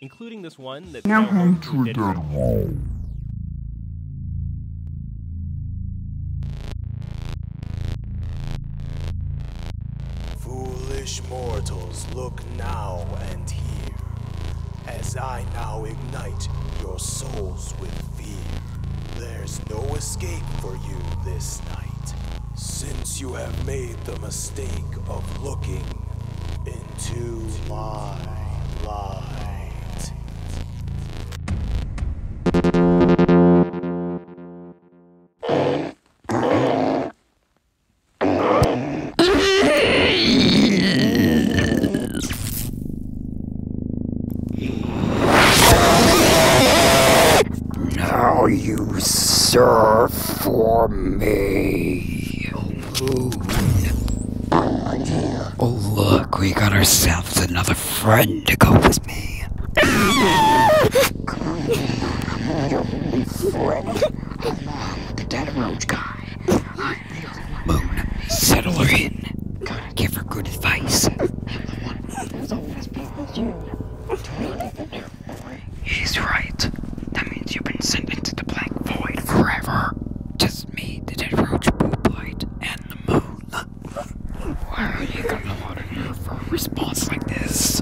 including this one that's Now now home home to a dead road. Foolish mortals, look now and hear, as I now ignite your souls with fear. There's no escape for you this night, since you have made the mistake of looking into my Now you serve for me. Oh, look, we got ourselves another friend to go with me. The dead road guy. Moon, settle her in. Give her good advice. People you sent into the black void forever. Just me, the dead roach, boob light, and the moon. Why are you gonna want to hear for a response like this?